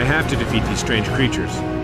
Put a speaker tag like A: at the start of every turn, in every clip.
A: I have to defeat these strange creatures.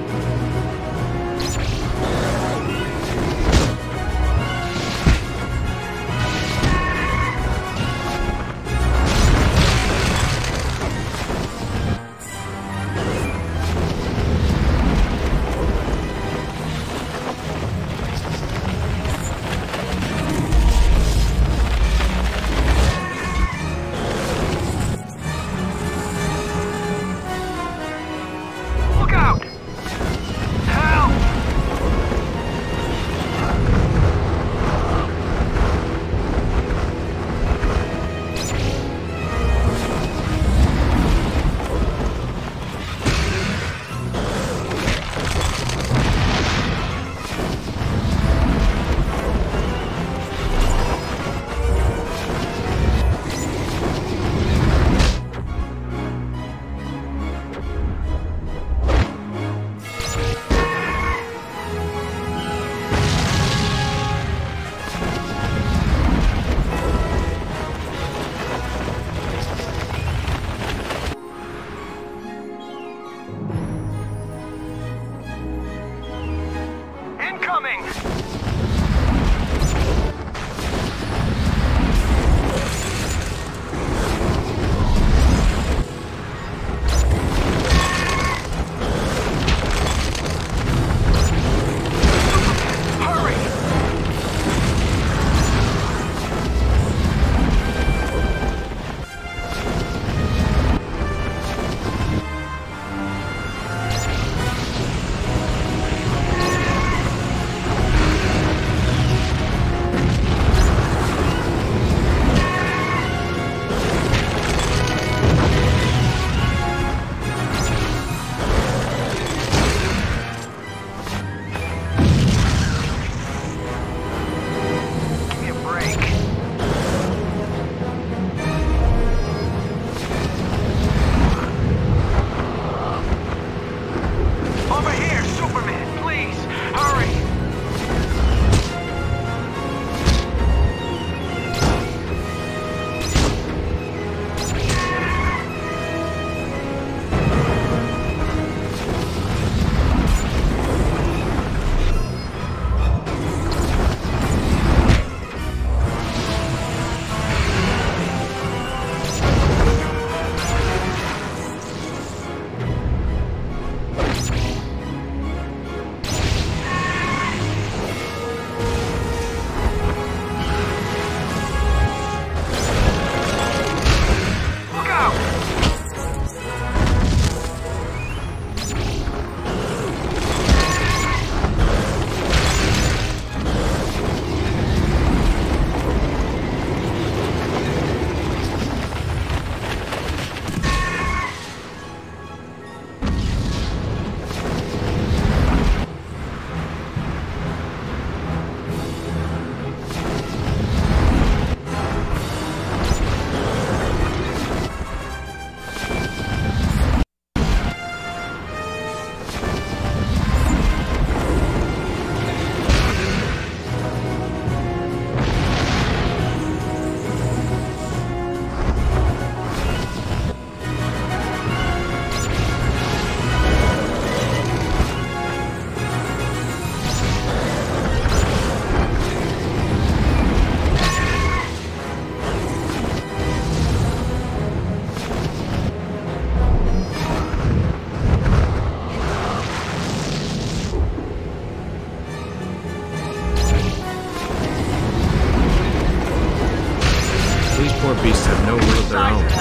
B: beasts have no will of their own.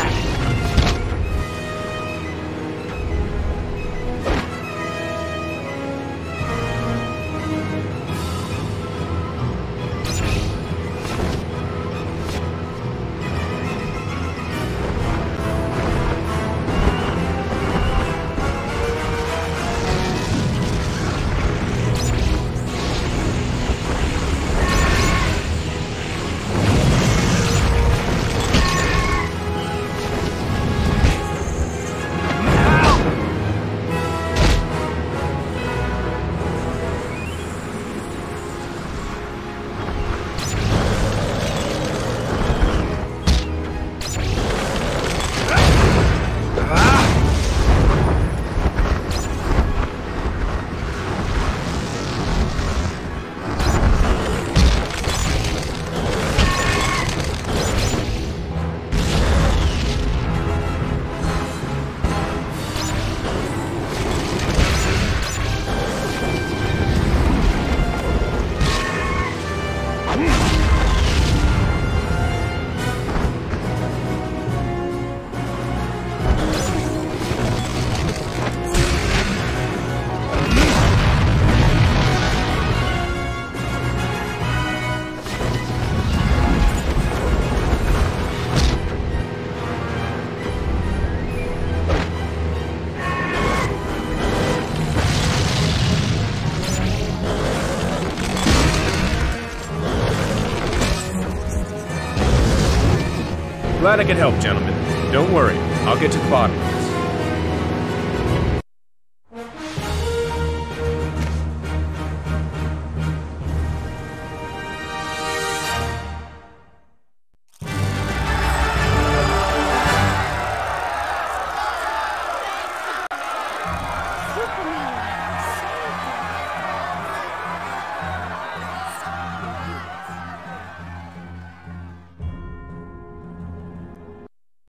A: Glad I could help, gentlemen. Don't worry, I'll get to the bottom of this.